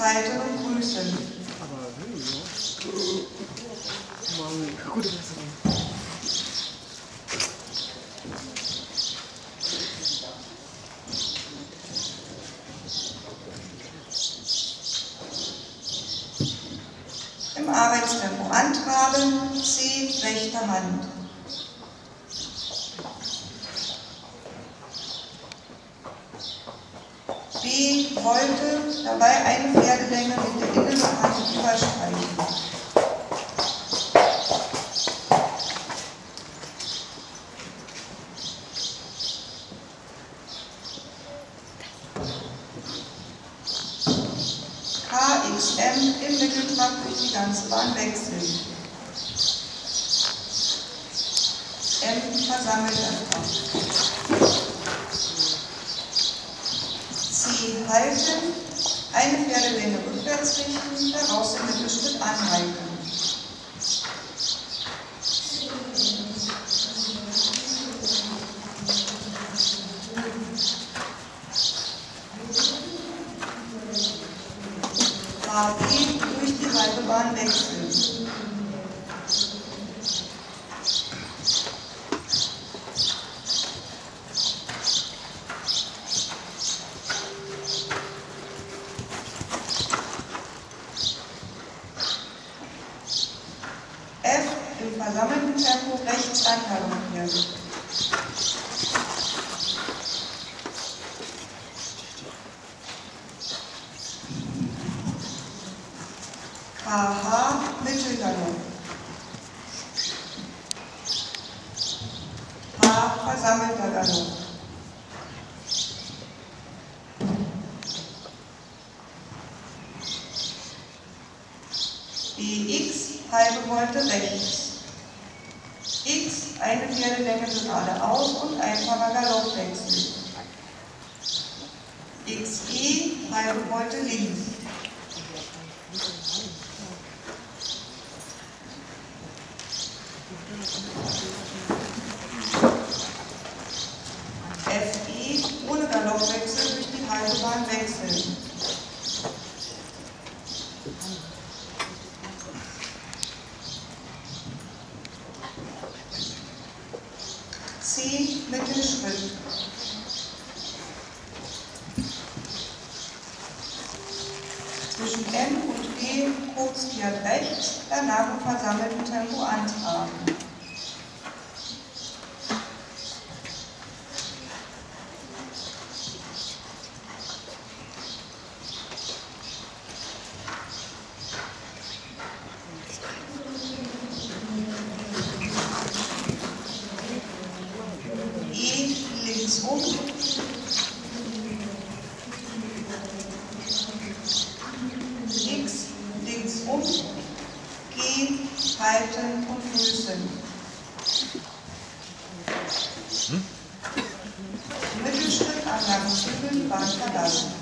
und grüßen. Gute Besserung. Im Arbeitstempo antraben, C, rechte Hand. Wollte dabei eine Pferdelänge mit der inneren überstreichen. KXM im Mitteltrakt durch die ganze Bahn wechseln. M versammelt Kraft. C halten, eine Pferdelänge rückwärts richten, daraus den Mittelschritt anhalten. HB durch die halbe Bahn wechseln. F im versammelten Tempo rechts angaloppieren. KH Mittelgalopp. H versammelter Galopp. BX halbe Volte rechts. X eine Pferdelänge geradeaus und einfacher Galoppwechsel. XE halbe Volte links. FE ohne Galoppwechsel durch die halbe Bahn wechseln. C Mittelschritt. Zwischen M und G kurz kehrt rechts, danach im versammelten Tempo antraben. E links um. X links um. G halten und grüßen. Mittelschritt an langen Zügeln, Bahn verlassen.